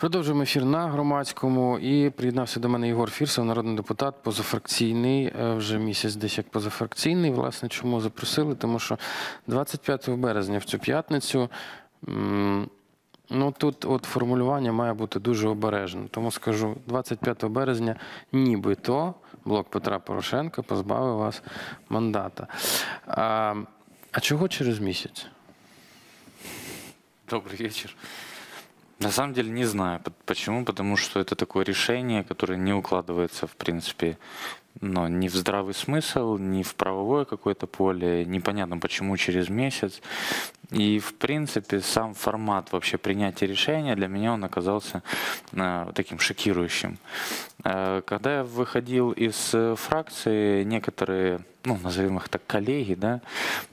Продовжуємо ефір на громадському і приєднався до мене Ігор Фірсов, народний депутат, позафракційний, е, вже місяць десь як позафракційний. Власне, чому запросили? Тому що 25 березня в цю п'ятницю. Ну тут от формулювання має бути дуже обережним. Тому скажу, 25 березня нібито блок Петра Порошенка позбавив вас мандата. А, а чого через місяць? Добрый вечер. На самом деле не знаю. Почему? Потому что это такое решение, которое не укладывается, в принципе, но ни в здравый смысл, ни в правовое какое-то поле. Непонятно, почему через месяц. И, в принципе, сам формат вообще принятия решения для меня он оказался э, таким шокирующим. Э, Когда я выходил из э, фракции, некоторые, ну, назовем их так, коллеги, да,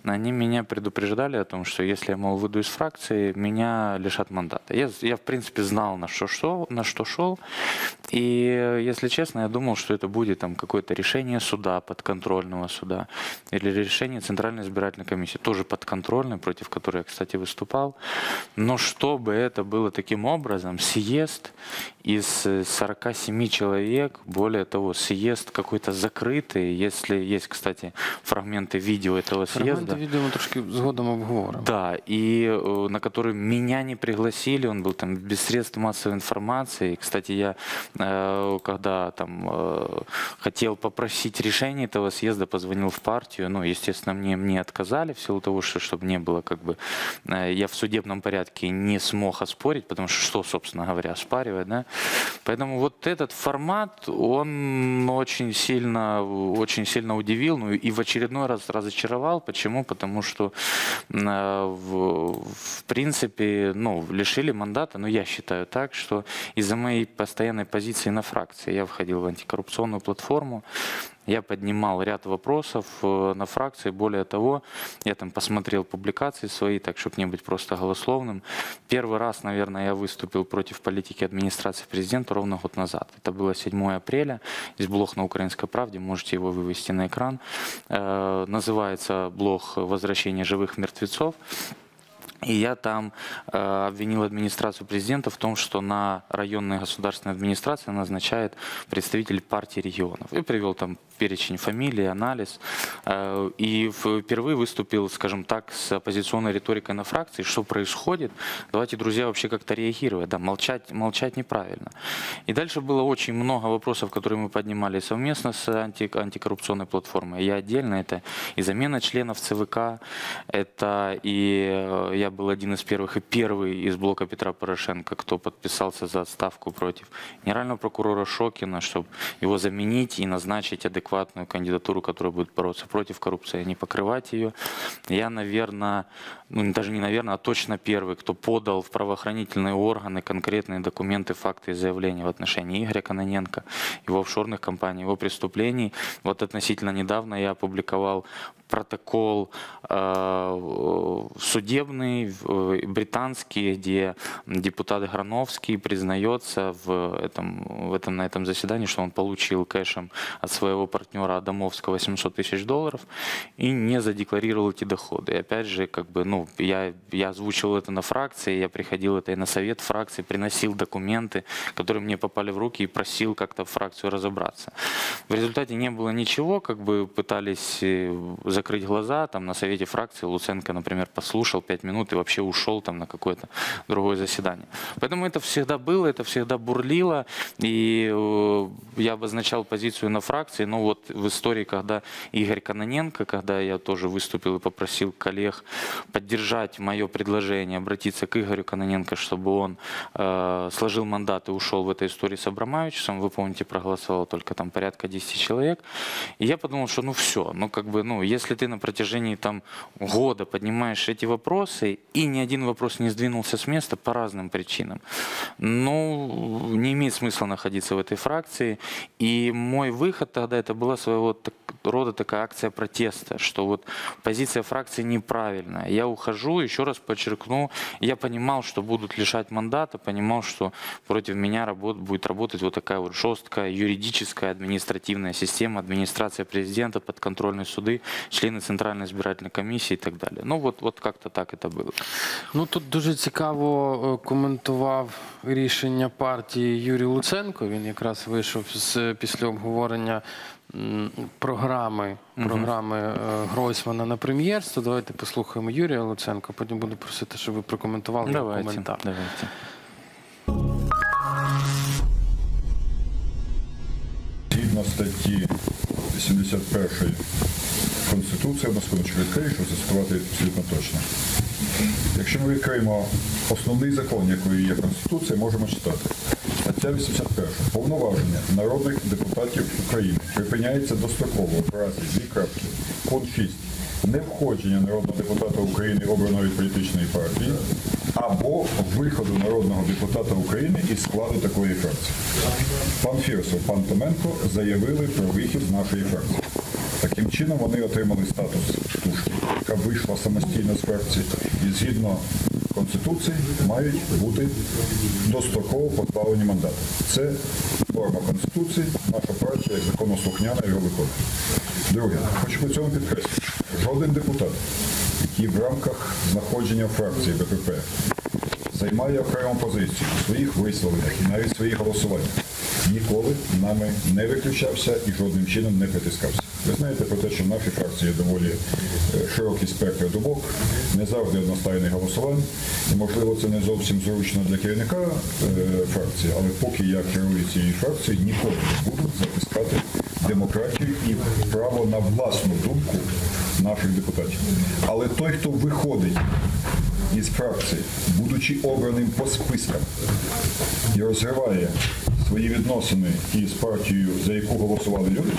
они меня предупреждали о том, что если я, мол, выйду из фракции, меня лишат мандата. Я, я в принципе, знал, на что шел, на что шел. И, если честно, я думал, что это будет там какое-то решение суда, подконтрольного суда, или решение Центральной избирательной комиссии, тоже подконтрольной, против которой я, кстати, выступал. Но чтобы это было таким образом, съезд из э, 47 человек, более того, съезд какой-то закрытый, если есть, кстати, фрагменты видео этого съезда. відео ми трошки згодом обговоримо. Да, и э, на который меня не пригласили, он был там без средств массовой информации. Кстати, я э, когда там э, хотел попросить решения этого съезда, позвонил в партию, ну, естественно, мне, мне отказали в силу того, что чтобы не было как бы, э, я в судебном порядке не смог оспорить, потому что что, собственно говоря, оспаривать, да? Поэтому вот этот формат, он очень сильно, очень сильно удивил, ну и в очередной раз разочаровал. Почему? Потому что, э, в, в принципе, ну, лишили мандата, но я считаю так, что из-за моей постоянной позиции на фракции, я входил в антикоррупционную платформу, я поднимал ряд вопросов э, на фракции. Более того, я там посмотрел публикации свои, так, чтобы не быть просто голословным. Первый раз, наверное, я выступил против политики администрации президента ровно год назад. Это было 7 апреля. Есть блог на «Украинской правде», можете его вывести на экран. Э, Называется блог «Возвращение живых мертвецов». И я там э, обвинил администрацию президента в том, что на районные государственные администрации назначает представитель партии регионов. И привел там перечень фамилий, анализ. Э, и впервые выступил, скажем так, с оппозиционной риторикой на фракции. Что происходит? Давайте, друзья, вообще как-то реагировать. Да, молчать, молчать неправильно. И дальше было очень много вопросов, которые мы поднимали совместно с анти, антикоррупционной платформой. Я отдельно. Это и замена членов ЦВК, это и э, я был один из первых и первый из блока Петра Порошенко, кто подписался за отставку против генерального прокурора Шокина, чтобы его заменить и назначить адекватную кандидатуру, которая будет бороться против коррупции, а не покрывать ее. Я, наверное, ну даже не наверное, а точно первый, кто подал в правоохранительные органы конкретные документы, факты и заявления в отношении Игоря Кононенко, его офшорных компаний, его преступлений. Вот относительно недавно я опубликовал протокол э, судебный, э, британский, где депутат Грановский признается в этом, в этом, на этом заседании, что он получил кэшем от своего партнера Адамовского 800 тысяч долларов и не задекларировал эти доходы. И опять же, как бы, ну, я, я озвучил это на фракции, я приходил это и на совет фракции, приносил документы, которые мне попали в руки и просил как-то фракцию разобраться. В результате не было ничего, как бы пытались э, закрыть глаза, там на совете фракции Луценко, например, послушал пять минут и вообще ушел там на какое-то другое заседание. Поэтому это всегда было, это всегда бурлило, и э, я обозначал позицию на фракции, но вот в истории, когда Игорь Кононенко, когда я тоже выступил и попросил коллег поддержать мое предложение, обратиться к Игорю Кононенко, чтобы он э, сложил мандат и ушел в этой истории с Абрамовичем, вы помните, проголосовало только там порядка 10 человек, и я подумал, что ну все, ну как бы, ну если ты на протяжении там года поднимаешь эти вопросы, и ни один вопрос не сдвинулся с места по разным причинам, ну, не имеет смысла находиться в этой фракции. И мой выход тогда, это была своего так- рода такая акция протеста, что вот позиция фракции неправильная. Я ухожу, еще раз подчеркну, я понимал, что будут лишать мандата, понимал, что против меня работ- будет работать вот такая вот жесткая юридическая административная система, администрация президента, подконтрольные суды, члены Центральной избирательной комиссии и так далее. Ну вот, вот как-то так это было. Ну тут дуже цікаво е, коментував рішення партії Юрій Луценко. Він якраз вийшов з після обговорення програми, програми е, Гройсмана на прем'єрство. Давайте послухаємо Юрія Луценка. Потім буду просити, щоб ви прокоментували давайте, коментар. давайте. Згідно статті 81 Конституції, на секундочку відкрию, щоб зацитувати абсолютно точно. Якщо ми відкриємо основний закон, який є Конституція, можемо читати. Стаття 81. Повноваження народних депутатів України припиняється достроково в разі дві крапки. Пункт 6. Не входження народного депутата України, обраного від політичної партії, або виходу народного депутата України із складу такої фракції. Пан Фірсов, пан Томенко заявили про вихід з нашої фракції. Таким чином вони отримали статус тушки, яка вийшла самостійно з фракції і згідно Конституції мають бути достроково позбавлені мандату. Це норма Конституції, наша партія як законослухняна його виконує. Друге, хочу по цьому підкреслити, жоден депутат, який в рамках знаходження фракції БПП займає окрему позицію у своїх висловленнях і навіть своїх голосуваннях. Ніколи нами не виключався і жодним чином не притискався. Ви знаєте про те, що в нашій фракції доволі е, широкий спектр думок, не завжди одностайних голосувань. І, можливо, це не зовсім зручно для керівника е, фракції, але поки я керую цією фракцією, ніколи не буду затискати демократію і право на власну думку наших депутатів. Але той, хто виходить із фракції, будучи обраним по спискам і розриває свої відносини із партією, за яку голосували люди,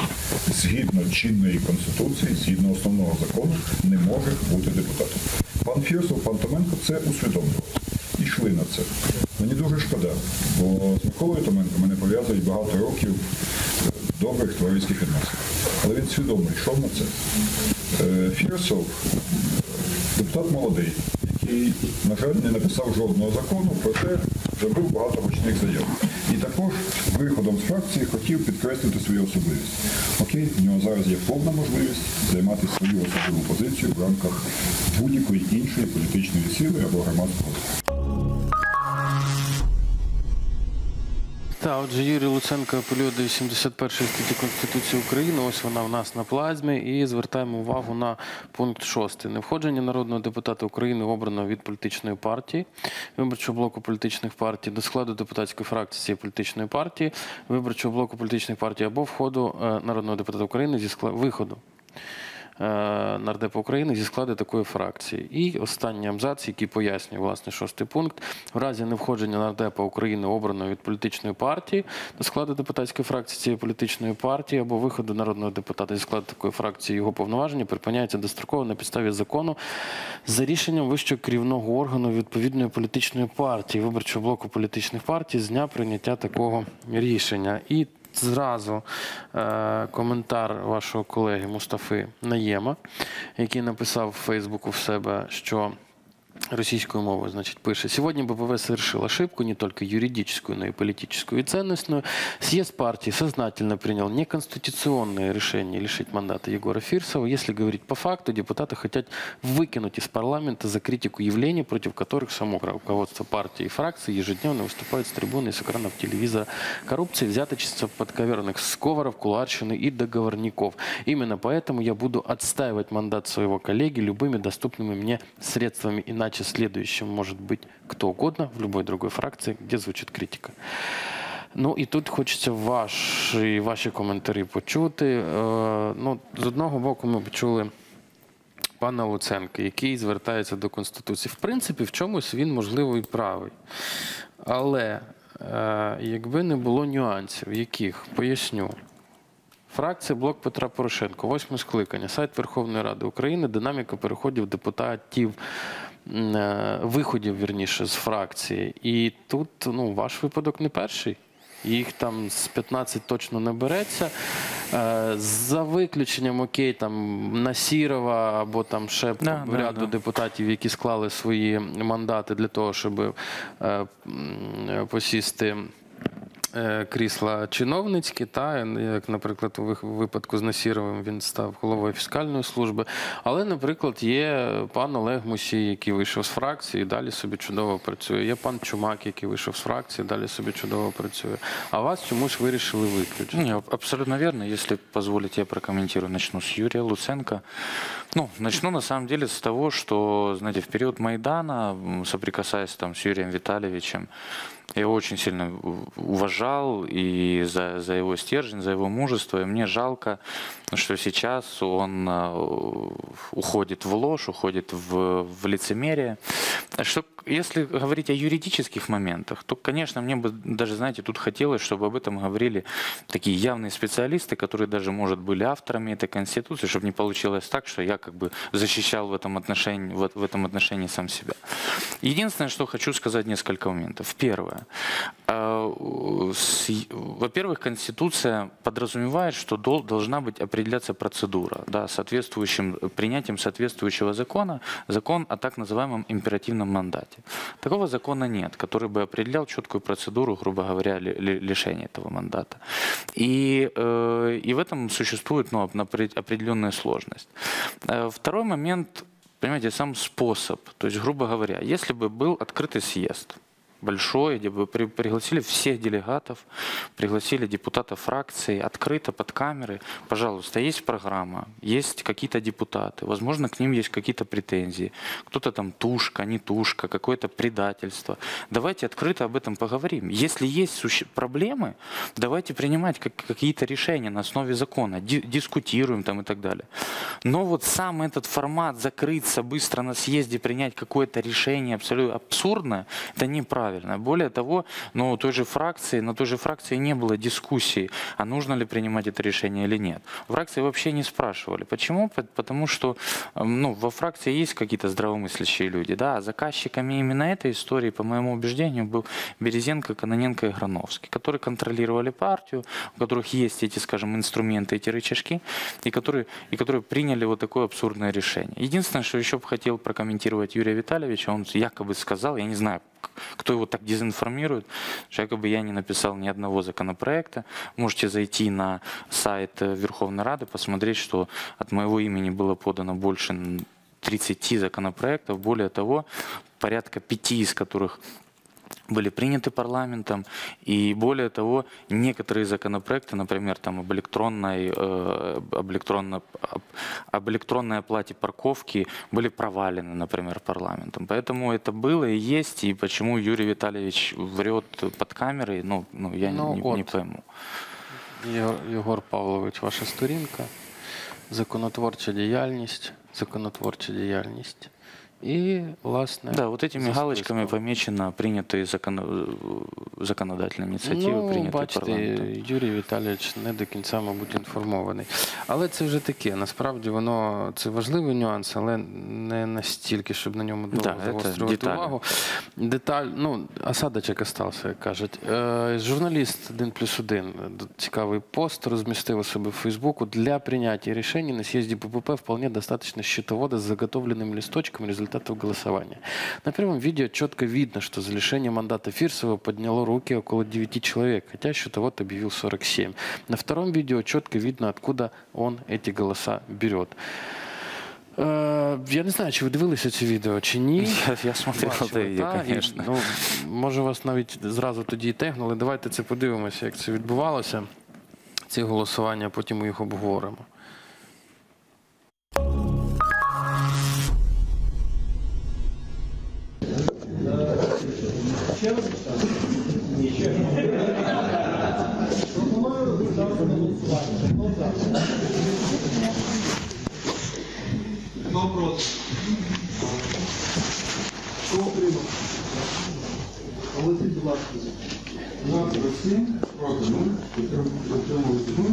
згідно чинної конституції, згідно основного закону, не може бути депутатом. Пан Фірсов, пан Томенко це усвідомлював. І йшли на це. Мені дуже шкода, бо з Миколою Томенко мене пов'язують багато років е, добрих товариських відносин. Але він свідомо йшов на це. Е, Фірсов депутат молодий, який, на жаль, не написав жодного закону, проте зробив багато гучних заяв. І також виходом з фракції хотів підкреслити свою особливість. Окей, в нього зараз є повна можливість займати свою особливу позицію в рамках будь-якої іншої політичної сили або громадського. Так, отже, Юрій Луценко апелює до 81 статті Конституції України. Ось вона в нас на плазмі. І звертаємо увагу на пункт 6. Невходження народного депутата України, обраного від політичної партії, виборчого блоку політичних партій до складу депутатської фракції цієї політичної партії, виборчого блоку політичної партії або входу е, народного депутата України зі складу виходу. Е, нардепа України зі складу такої фракції. І останній абзац, який пояснює власне шостий пункт, в разі невходження нардепа України обраного від політичної партії до складу депутатської фракції цієї політичної партії або виходу народного депутата зі складу такої фракції його повноваження припиняється достроково на підставі закону за рішенням вищого керівного органу відповідної політичної партії, виборчого блоку політичних партій з дня прийняття такого рішення. І Зразу е, коментар вашого колеги Мустафи Наєма, який написав в Фейсбуку в себе, що российскую мову, значит, пишет. Сегодня БПВ совершил ошибку не только юридическую, но и политическую и ценностную. Съезд партии сознательно принял неконституционное решение лишить мандата Егора Фирсова. Если говорить по факту, депутаты хотят выкинуть из парламента за критику явлений, против которых само руководство партии и фракции ежедневно выступает с трибуны и с экранов телевизора. Коррупции, взяточества, подковерных сговоров, кулуарщины и договорников. Именно поэтому я буду отстаивать мандат своего коллеги любыми доступными мне средствами. Иначе следующим может быть кто угодно в любой другой фракции, где звучит критика. Ну і тут хочеться ваші, ваші коментарі почути. Е, ну, з одного боку, ми почули пана Луценка, який звертається до Конституції. В принципі, в чомусь він, можливо, і правий. Але е, якби не було нюансів, яких поясню. Фракція Блок Петра Порошенка, восьме скликання, сайт Верховної Ради України, динаміка переходів депутатів, виходів вірніше з фракції. І тут ну, ваш випадок не перший. Їх там з 15 точно не береться. Е, За виключенням окей, там Насірова або там ще Да, ряду да. депутатів, які склали свої мандати для того, щоб е, посісти е, крісла чиновницькі, та як, наприклад, у випадку з Насіровим він став головою фіскальної служби. Але, наприклад, є пан Олег Мусій, який вийшов з фракції, далі собі чудово працює. Є пан Чумак, який вийшов з фракції, далі собі чудово працює. А вас чомусь вирішили виключити. Аб- абсолютно верно. Если позволите, я прокомментирую. Начну с Юрия Луценко. Ну, начну на самом деле с того, что, знаете, в период Майдана, соприкасаясь там с Юрием Витальевичем, я его очень сильно уважал и за, за его стержень, за его мужество. И мне жалко, что сейчас он э, уходит в ложь, уходит в, в лицемерие. Что, если говорить о юридических моментах, то, конечно, мне бы даже, знаете, тут хотелось, чтобы об этом говорили такие явные специалисты, которые даже, может, были авторами этой конституции, чтобы не получилось так, что я как бы защищал в этом отношении, в, в этом отношении сам себя. Единственное, что хочу сказать несколько моментов. Первое. С- Во-первых, Конституция подразумевает, что дол- должна быть определяться процедура, да, соответствующим, принятием соответствующего закона, закон о так называемом императивном мандате. Такого закона нет, который бы определял четкую процедуру, грубо говоря, ли- ли- лишения этого мандата. И, э, и в этом существует ну, опре- определенная сложность. Э, Второй момент, понимаете, сам способ. То есть, грубо говоря, если бы был открытый съезд, большой, где бы при- пригласили всех делегатов, пригласили депутатов фракции, открыто под камеры. Пожалуйста, есть программа, есть какие-то депутаты, возможно, к ним есть какие-то претензии. Кто-то там тушка, не тушка, какое-то предательство. Давайте открыто об этом поговорим. Если есть суще- проблемы, давайте принимать как- какие-то решения на основе закона, ди- дискутируем там и так далее. Но вот сам этот формат закрыться быстро на съезде, принять какое-то решение абсолютно абсурдное, это неправильно. Более того, ну, той же фракции, на той же фракции не было дискуссии, а нужно ли принимать это решение или нет. Фракции вообще не спрашивали. Почему? По- Потому что эм, ну, во фракции есть какие-то здравомыслящие люди, да, а заказчиками именно этой истории, по моему убеждению, был Березенко, Каноненко и Грановский, которые контролировали партию, у которых есть эти, скажем, инструменты, эти рычажки, и которые, и которые приняли вот такое абсурдное решение. Единственное, что еще бы хотел прокомментировать Юрия Витальевича, он якобы сказал, я не знаю, кто его так дезинформирует, что якобы я не написал ни одного законопроекта. Можете зайти на сайт э, Верховной Рады, посмотреть, что от моего имени было подано больше м, 30 законопроектов. Более того, порядка пяти из которых были приняты парламентом, и более того, некоторые законопроекты, например, там об электронной, э, об, электронно, об, об электронной оплате парковки были провалены, например, парламентом. Поэтому это было и есть, и почему Юрий Витальевич врет под камерой, ну, ну я Ну, не, вот. не пойму. Єгор, Єгор Павлович, ваша сторінка, законотворча діяльність, законотворча діяльність. І, власне, Да, вот этими за галочками списком. помечено принятые законо- законодательные инициативы, ну, принятые бачите, парламентом. Юрій Віталійович не до кінця, мабуть, інформований. Але це вже таке. Насправді воно це важливий нюанс, але не настільки, щоб на ньому довго Да, це загострювати деталі. увагу. Деталь, ну, осадочок остався, як кажуть. Е, журналіст 1 плюс 1, цікавий пост розмістив у себе в Фейсбуку. Для принятия решений на съезде ППП вполне достаточно счетовода с заготовленными листочками результатов голосования. На первом видео четко видно, что за лишение мандата Фирсова подняло руки около 9 человек, хотя счетовод объявил 47. На втором видео четко видно, откуда он эти голоса берет. Е, Я не знаю, чи ви дивилися це відео, чи ні. Я, я смотрел это Бачили, видео, та? І, конечно. ну, може, вас навіть зразу тоді і тегнули. Давайте це подивимося, як це відбувалося. Ці голосування, а потім ми їх обговоримо. Хто проти? Хто утримав? Оголосіть, будь ласка. 12 всі, проти 0, утрималися 0.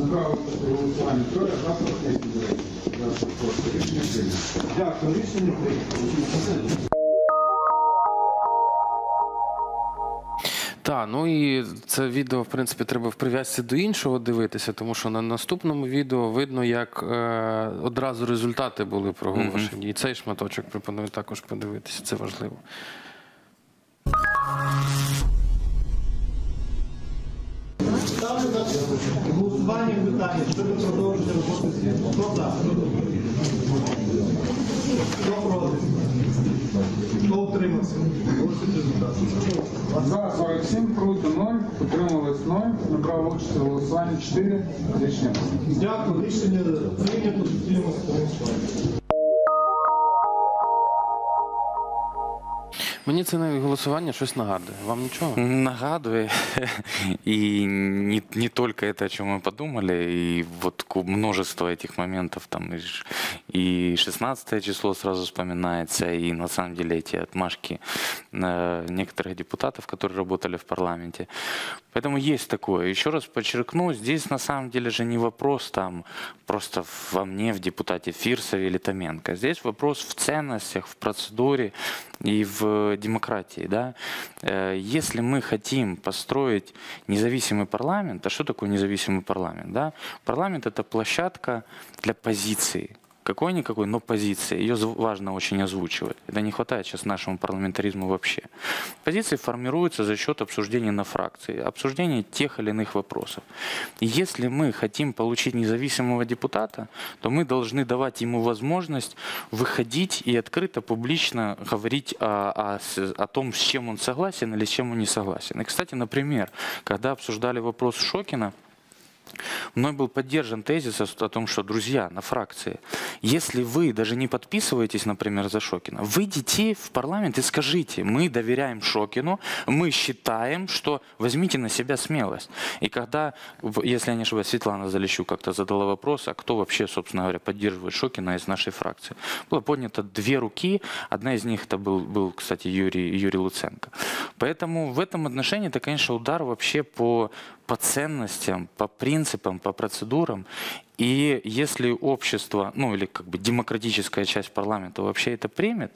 Направили на голосування троє, за 48 людей. За 48. Рішення прийнято. Дякую, рішення прийнято. Так, ну і це відео, в принципі, треба в прив'язці до іншого дивитися, тому що на наступному відео видно, як е, одразу результати були проголошені. І цей шматочок пропоную також подивитися, це важливо. Ставлю на голосування питання щодо продовження роботи слідства. Хто за? Хто проти? Хто утримався? Голосують результати. За 47, проти 0, утрималось 0, на право участі в голосуванні 4, рішення. Дякую, рішення прийнято. Зустрінемося Мені це навіть голосування щось нагадує. Вам нічого? Нагадывай. И не, не только это, о чем мы подумали, и вот ку- множество этих моментов, там и ж- и 16 число сразу вспоминается, и на самом деле эти отмашки э, некоторых депутатов, которые работали в парламенте. Поэтому есть такое. Еще раз подчеркну, здесь на самом деле же не вопрос там просто во мне, в депутате Фирсове или Томенко. Здесь вопрос в ценностях, в процедуре и в демократии. Да? Э, Если мы хотим построить независимый парламент, а что такое независимый парламент? Да? Парламент – это площадка для позиции какой-никакой, но позиции. Ее важно очень озвучивать. Это не хватает сейчас нашему парламентаризму вообще. Позиции формируются за счет обсуждения на фракции, обсуждения тех или иных вопросов. Если мы хотим получить независимого депутата, то мы должны давать ему возможность выходить и открыто, публично говорить о, о о том, с чем он согласен или с чем он не согласен. И, кстати, например, когда обсуждали вопрос Шокина, Мной был поддержан тезис о том, что, друзья, на фракции, если вы даже не подписываетесь, например, за Шокина, выйдите в парламент и скажите, мы доверяем Шокину, мы считаем, что возьмите на себя смелость. И когда, если я не ошибаюсь, Светлана Залещук как-то задала вопрос, а кто вообще, собственно говоря, поддерживает Шокина из нашей фракции, было поднято две руки, одна из них это был, был кстати, Юрий, Юрий Луценко. Поэтому в этом отношении это, конечно, удар вообще по, по ценностям, по принципам, по процедурам. И если общество, ну или как бы демократическая часть парламента вообще это примет,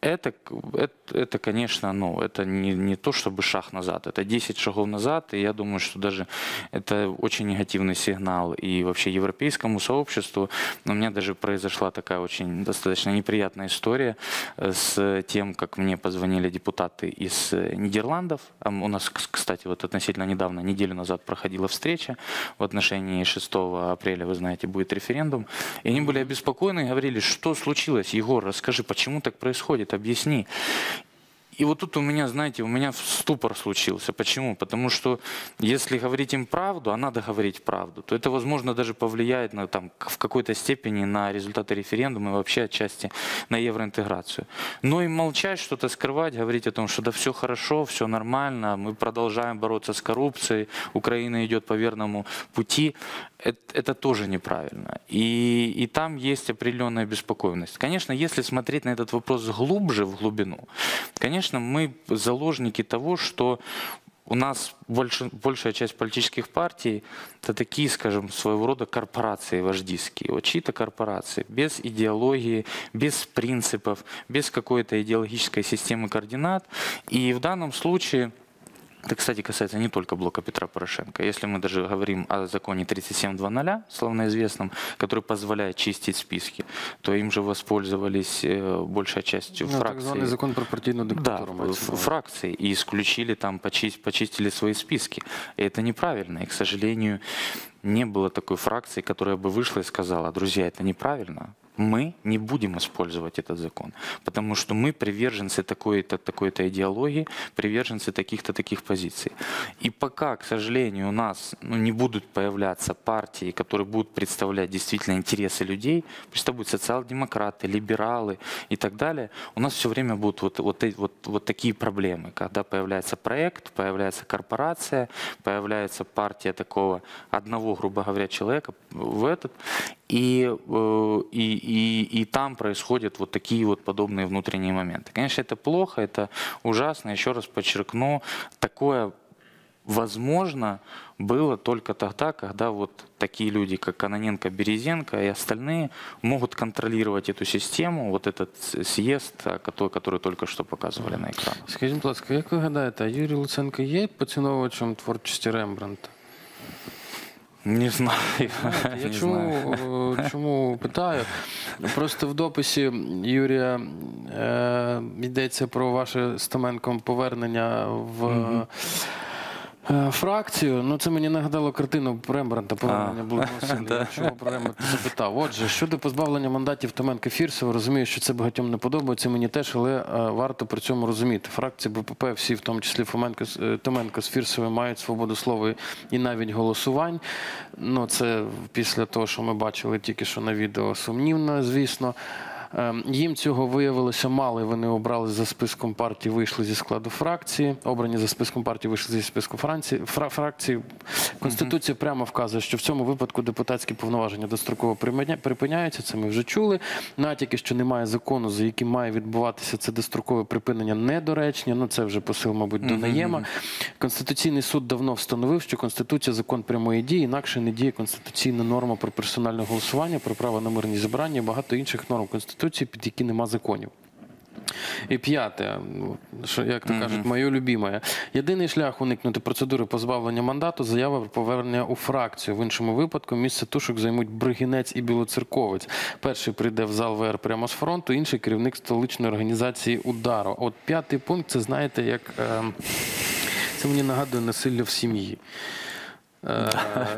это, это, это конечно, ну, это не, не то чтобы шаг назад, это 10 шагов назад, и я думаю, что даже это очень негативный сигнал и вообще европейскому сообществу. У меня даже произошла такая очень достаточно неприятная история э, с тем, как мне позвонили депутаты из э, Нидерландов. У нас, кстати, вот относительно недавно, неделю назад проходила встреча в отношении 6 апреля, вы знаете, будет референдум. И они были обеспокоены и говорили, что случилось, Егор, расскажи, почему так происходит, объясни. И вот тут у меня, знаете, у меня ступор случился. Почему? Потому что если говорить им правду, а надо говорить правду, то это, возможно, даже повлияет на, там, в какой-то степени на результаты референдума и вообще отчасти на евроинтеграцию. Но и молчать, что-то скрывать, говорить о том, что да все хорошо, все нормально, мы продолжаем бороться с коррупцией, Украина идет по верному пути, это, это тоже неправильно. И, и там есть определенная беспокойность. Конечно, если смотреть на этот вопрос глубже, в глубину, конечно, мы заложники того, что у нас больше, большая часть политических партий это такие, скажем, своего рода корпорации вождистские. Вот чьи-то корпорации, без идеологии, без принципов, без какой-то идеологической системы координат. И в данном случае это, кстати, касается не только блока Петра Порошенко. Если мы даже говорим о законе 37.2.0, славноизвестном, который позволяет чистить списки, то им же воспользовались э, большая часть Ну, так фракций. званий закон про партійну Да, диктатуру. мається на ф- увазі. фракции и исключили там, почи- почистили свои списки. И это неправильно. И, к сожалению, не было такой фракции, которая бы вышла и сказала, друзья, это неправильно. мы не будем использовать этот закон, потому что мы приверженцы такой-то такой-то идеологии, приверженцы таких-то таких позиций. И пока, к сожалению, у нас ну, не будут появляться партии, которые будут представлять действительно интересы людей, пусть это будут социал-демократы, либералы и так далее, у нас все время будут вот, вот, вот, вот такие проблемы, когда появляется проект, появляется корпорация, появляется партия такого одного, грубо говоря, человека в этот, и, э, и, и, и там происходят вот такие вот подобные внутренние моменты. Конечно, это плохо, это ужасно, еще раз подчеркну, такое возможно было только тогда, когда вот такие люди, как Каноненко, Березенко и остальные могут контролировать эту систему, вот этот с- съезд, а, который, который только что показывали на экранах. Скажіть, будь ласка, як ви гадаєте, а Юрій Луценко є поціновувачем творчості Рембрандта? Не знаю. Я не чому, знаю. е, чому питаю? Просто в дописі Юрія е, йдеться про ваше з повернення в, Е, Фракцію, ну це мені нагадало картину Рембранта повернення блудного сина. Чого про Рембранта запитав? Отже, щодо позбавлення мандатів Томенка Фірсова, розумію, що це багатьом не подобається, мені теж, але е, варто при цьому розуміти. Фракції БПП, всі, в тому числі Фоменко, з- е, Томенко з Фірсовим, мають свободу слова і навіть голосувань. Ну, це після того, що ми бачили тільки що на відео, сумнівно, звісно. Ем, Їм цього виявилося мало, і вони обрали за списком партії, вийшли зі складу фракції. Обрані за списком партії, вийшли зі списку франції, фра, фракції. Конституція прямо вказує, що в цьому випадку депутатські повноваження достроково припиняються. Це ми вже чули. Натяки, що немає закону, за яким має відбуватися це дострокове припинення, недоречні. Ну це вже посил, мабуть, до Наєма. Конституційний суд давно встановив, що Конституція закон прямої дії, інакше не діє конституційна норма про персональне голосування, про право на мирні зібрання і багато інших норм Конституції, під які нема законів. І п'яте, ну, що, як то кажуть, моє любіме. Єдиний шлях уникнути процедури позбавлення мандату заява про повернення у фракцію. В іншому випадку місце тушок займуть Бригінець і Білоцерковець. Перший прийде в зал ВР прямо з фронту, інший керівник столичної організації Удару. От п'ятий пункт це знаєте, як ем, це мені нагадує насилля в сім'ї. Е,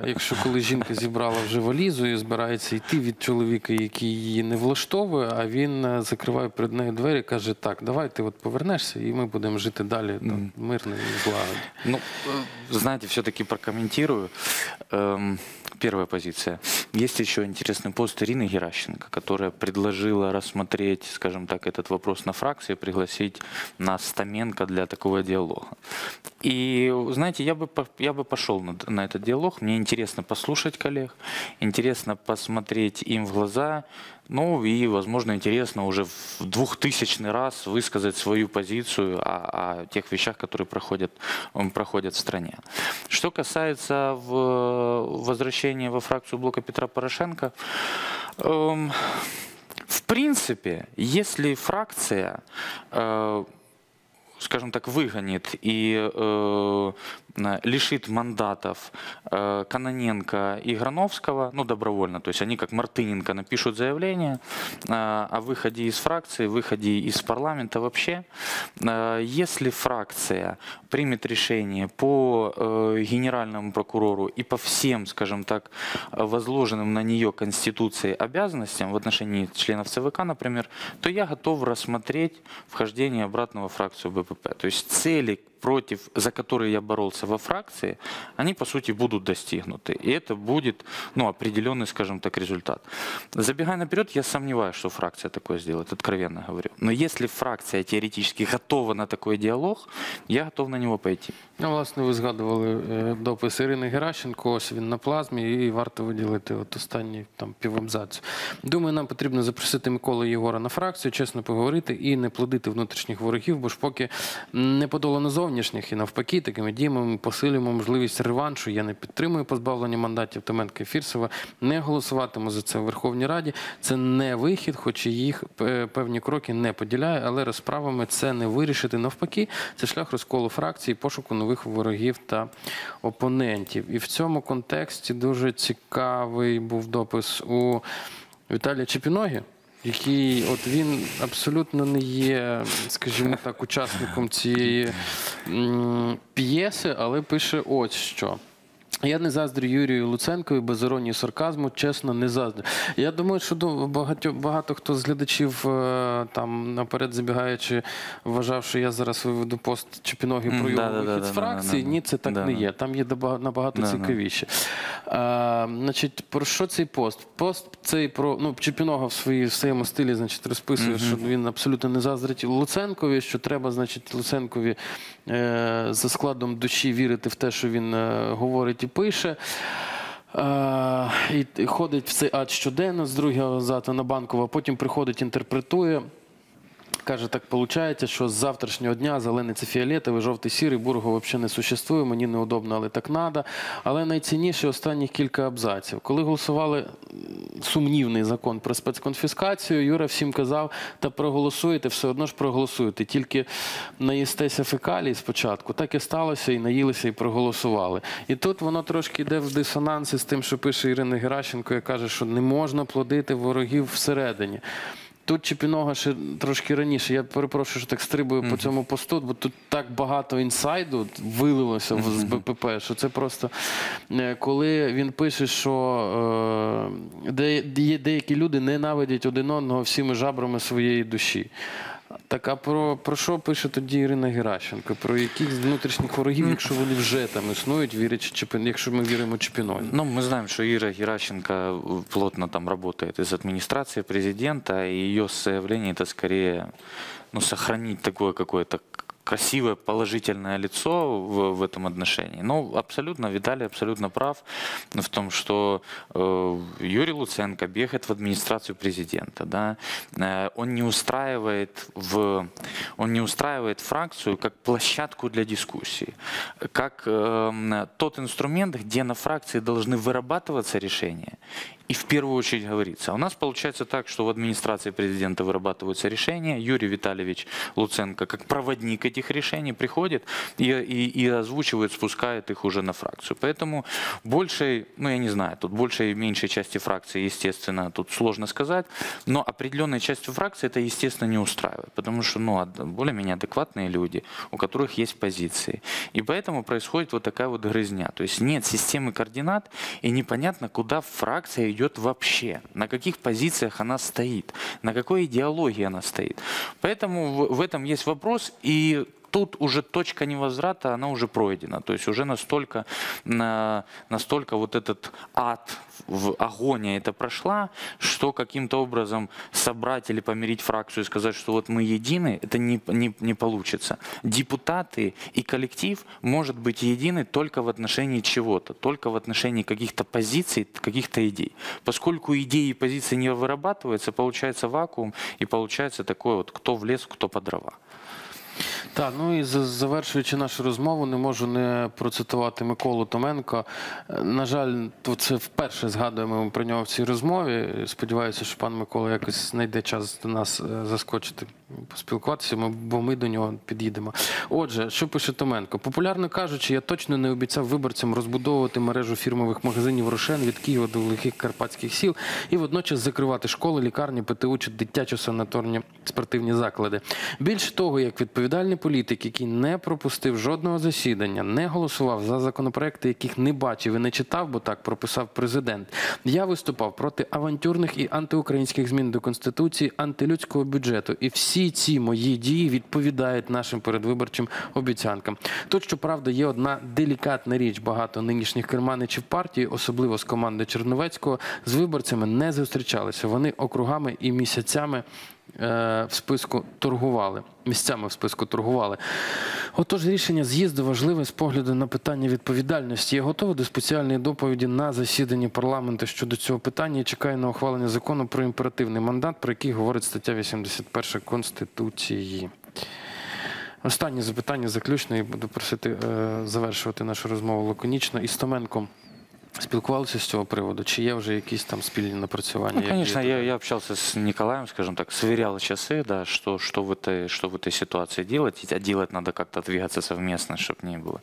Якщо коли жінка зібрала вже валізу і збирається йти від чоловіка, який її не влаштовує, а він е, закриває перед нею двері і каже: Так, давай ти от повернешся, і ми будемо жити далі мирно і злагоді. Ну, знаєте, все-таки прокомментирую. Первая позиция. Есть еще интересный пост Ирины Геращенко, которая предложила рассмотреть, скажем так, этот вопрос на фракции, пригласить на Стаменко для такого диалога. И, знаете, я бы, я бы пошел на, на этот диалог. Мне интересно послушать коллег, интересно посмотреть им в глаза, ну и, возможно, интересно уже в двухтысячный раз высказать свою позицию о, о тех вещах, которые проходят, проходят в стране. Что касается в- возвращения во фракцию блока Петра Порошенко, эм, в принципе, если фракция э, скажем так, выгонит и э, лишит мандатов э, Каноненко и Грановского, ну, добровольно, то есть они, как Мартыненко, напишут заявление э, о выходе из фракции, выходе из парламента вообще. Э, если фракция примет решение по генеральному прокурору и по всем, скажем так, возложенным на нее Конституцией обязанностям в отношении членов ЦВК, например, то я готов рассмотреть вхождение обратно во фракцию БПП. То есть цели против, за которые я боролся во фракции, они, по сути, будут достигнуты. И это будет, ну, определенный, скажем так, результат. Забегая наперед, я сомневаюсь, что фракция такое сделает, откровенно говорю. Но если фракция теоретически готова на такой диалог, я готов на него пойти. Ну, власне, ви згадували е, допис Ірини Геращенко, ось він на плазмі, і варто виділити от останній там півабзацу. Думаю, нам потрібно запросити Миколу Єгора на фракцію, чесно поговорити і не плодити внутрішніх ворогів, бо ж поки не подолано зовнішніх, і навпаки, такими діями ми посилюємо можливість реваншу. Я не підтримую позбавлення мандатів Томенка Фірсова, не голосуватиму за це в Верховній Раді. Це не вихід, хоч їх е, певні кроки не поділяю, але розправами це не вирішити. Навпаки, це шлях розколу фракції, пошуку нових ворогів та опонентів. І в цьому контексті дуже цікавий був допис у Віталія Чепіногі. Який от він абсолютно не є, скажімо так, учасником цієї м, п'єси, але пише ось що. Я не заздрю Юрію Луценкові без іронії сарказму, чесно, не заздрю. Я думаю, що багато, багато хто з глядачів е, там наперед забігаючи, вважав, що я зараз виведу пост Чепіноги про його вихід з фракції. Ні, це так не є. Там є набагато цікавіше. А, значить, про що цей пост? Пост цей про ну Чепінога в своїй в своєму стилі, значить, розписує, що він абсолютно не заздрить Луценкові, що треба, значить, Луценкові е, за складом душі вірити в те, що він е, говорить і пише. Е, і, і ходить в цей ад щоденно з другого зата на банкову, а потім приходить, інтерпретує. Каже, так виходить, що з завтрашнього дня зелений це фіолетовий, жовтий сірий, бурго взагалі не существує, мені неудобно, але так надо. Але найцінніше останні кілька абзаців. Коли голосували сумнівний закон про спецконфіскацію, Юра всім казав, та проголосуєте, все одно ж проголосуєте. Тільки наїстеся фекалій спочатку, так і сталося, і наїлися, і проголосували. І тут воно трошки йде в дисонансі з тим, що пише Ірина Геращенко, яка каже, що не можна плодити ворогів всередині. Тут Чепіного ще трошки раніше. Я перепрошую, що так стрибую по цьому посту, бо тут так багато інсайду вилилося з БПП, що це просто е, коли він пише, що е, де, деякі люди ненавидять один одного всіми жабрами своєї душі. Так а про, про що пише тоді Ірина Геращенко? Про яких внутрішніх ворогів, якщо вони вже там існують, вірять Чепін, якщо ми віримо Чепіної? Ну, мы знаем, що Ира Геращенко плотно там работает із администрации президента, і ее заявление это скорее ну, сохранить такое какое-то красивое положительное лицо в, в этом отношении. Ну, абсолютно, Виталий абсолютно прав в том, что э, Юрий Луценко бегает в администрацию президента. Да? Э, он, не устраивает в, он не устраивает фракцию как площадку для дискуссии, как э, тот инструмент, где на фракции должны вырабатываться решения и в первую очередь говорится. А у нас получается так, что в администрации президента вырабатываются решения, Юрий Витальевич Луценко как проводник этих решений приходит и, и, и озвучивает, спускает их уже на фракцию. Поэтому большей, ну я не знаю, тут большей и меньшей части фракции, естественно, тут сложно сказать, но определенной частью фракции это, естественно, не устраивает, потому что, ну, более-менее адекватные люди, у которых есть позиции. И поэтому происходит вот такая вот грызня. То есть нет системы координат, и непонятно, куда фракция идет вообще, на каких позициях она стоит, на какой идеологии она стоит. Поэтому в этом есть вопрос, и тут уже точка невозврата, она уже пройдена. То есть уже настолько, на- настолько вот этот ад, в агония это прошла, что каким-то образом собрать или помирить фракцию и сказать, что вот мы едины, это не, не, не получится. Депутаты и коллектив может быть едины только в отношении чего-то, только в отношении каких-то позиций, каких-то идей. Поскольку идеи и позиции не вырабатываются, получается вакуум и получается такое вот, кто в лес, кто по дрова. Так, ну і завершуючи нашу розмову, не можу не процитувати Миколу Томенко. Е, На жаль, це вперше згадуємо про нього в цій розмові. Сподіваюся, що пан Микола якось знайде час до нас е, заскочити, поспілкуватися, бо ми до нього під'їдемо. Отже, що пише Томенко? Популярно кажучи, я точно не обіцяв виборцям розбудовувати мережу фірмових магазинів Рошен від Києва до великих карпатських сіл і водночас закривати школи, лікарні, ПТУ чи дитячо-санаторні спортивні заклади. Більше того, як відповідальний політик, який не пропустив жодного засідання, не голосував за законопроекти, яких не бачив і не читав, бо так прописав президент. Я виступав проти авантюрних і антиукраїнських змін до конституції, антилюдського бюджету. І всі ці мої дії відповідають нашим передвиборчим обіцянкам. Тут, щоправда, є одна делікатна річ. Багато нинішніх керманичів партії, особливо з команди Черновецького, з виборцями не зустрічалися. Вони округами і місяцями в списку торгували. Місцями в списку торгували. Отож, рішення з'їзду важливе з погляду на питання відповідальності. Я готовий до спеціальної доповіді на засіданні парламенту щодо цього питання і чекаю на ухвалення закону про імперативний мандат, про який говорить стаття 81 Конституції. Останнє запитання заключне, і буду просити е, завершувати нашу розмову лаконічно. Істоменко спілкувалися з цього приводу? Чи є вже якісь там спільні напрацювання? Ну, Як конечно, є? я, я общался с Николаем, скажем так, сверял часы, да, что, что, в этой, что в этой ситуации делать. А делать надо как-то двигаться совместно, чтобы не было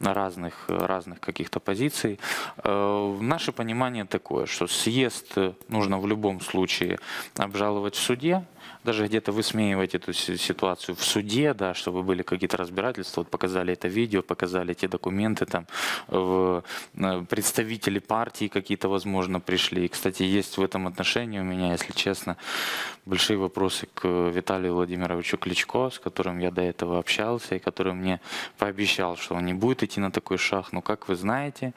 разных, разных каких-то позиций. Э, Наше понимание такое, что съезд э, нужно в любом случае обжаловать в суде, даже где-то высмеивать эту си- ситуацию в суде, да, чтобы были какие-то разбирательства, вот показали это видео, показали те документы, там, в, э, представители партии какие-то, возможно, пришли. И, кстати, есть в этом отношении у меня, если честно, большие вопросы к Виталию Владимировичу Кличко, с которым я до этого общался, и который мне пообещал, что он не будет идти на такой шаг. Но, как вы знаете,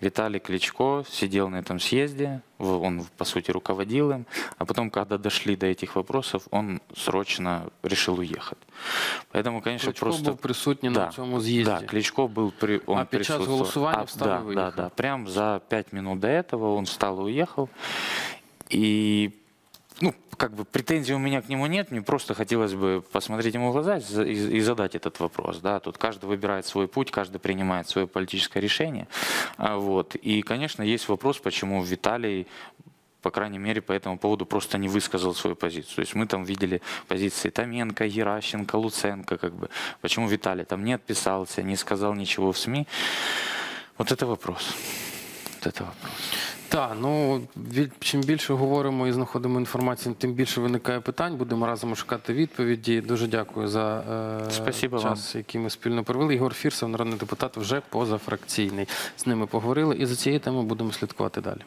Виталий Кличко сидел на этом съезде, он, по сути, руководил им, а потом, когда дошли до этих вопросов, он срочно решил уехать. Поэтому, конечно, Кличко просто... був присутній на цьому з'їзді. Да, Кличко был при, он А під час присутствовал. голосування А, встав і да, виїхав. да, да. Прям за пять минут до этого он встал и уехал. И ну, как бы претензий у меня к нему нет, мне просто хотелось бы посмотреть ему в глаза и, за- и- и задать этот вопрос. Да? Тут каждый выбирает свой путь, каждый принимает свое политическое решение. А, Вот. И, конечно, есть вопрос, почему Виталий по крайней мере, по этому поводу просто не высказал свою позицию. То есть мы там видели позиции Томенко, Геращенко, Луценко, как бы. Почему Виталий там не отписался, не сказал ничего в СМИ? Вот это вопрос. Вот это вопрос. Так, ну від- чим більше говоримо і знаходимо інформацію, тим більше виникає питань. Будемо разом шукати відповіді. Дуже дякую за е, час, час, який ми спільно провели. Ігор Фірсов, народний депутат, вже позафракційний. З ними поговорили, і за цією темою будемо слідкувати далі.